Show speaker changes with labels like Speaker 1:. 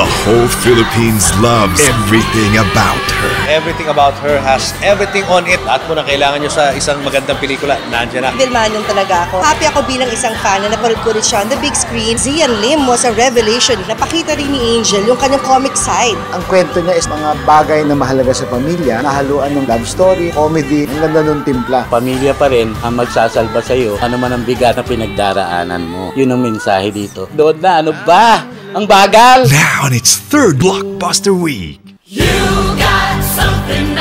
Speaker 1: The whole Philippines loves everything about her.
Speaker 2: Everything about her has everything on it. At mo na kailangan nyo sa isang magandang pelikula, nandiyan na.
Speaker 3: Filmanon talaga ako. Happy ako bilang isang fan na napanood ko rin siya on the big screen. Zian Lim was a revelation. Napakita rin ni Angel yung kanyang comic side.
Speaker 4: Ang kwento niya is mga bagay na mahalaga sa pamilya, nahaluan ng love story, comedy, ang ganda ng timpla.
Speaker 5: Pamilya pa rin ang magsasalba sa'yo. Ano man ang bigat na pinagdaraanan mo. Yun ang mensahe dito. Doon na, ano ba? Ang bagal!
Speaker 1: Now on its third blockbuster week.
Speaker 6: You got something that